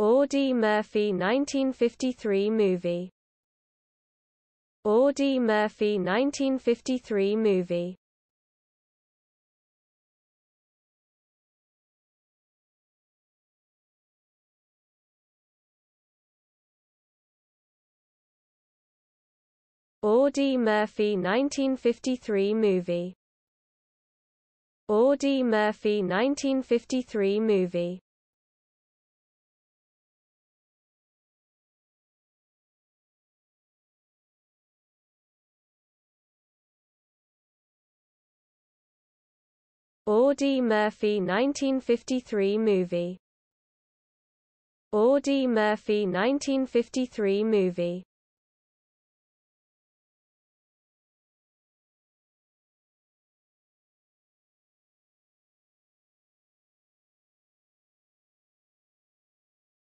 Audie Murphy 1953 movie. Audie Murphy 1953 movie. Audie Murphy 1953 movie. Audie Murphy 1953 movie Audie Murphy 1953 movie. Audie Murphy 1953 movie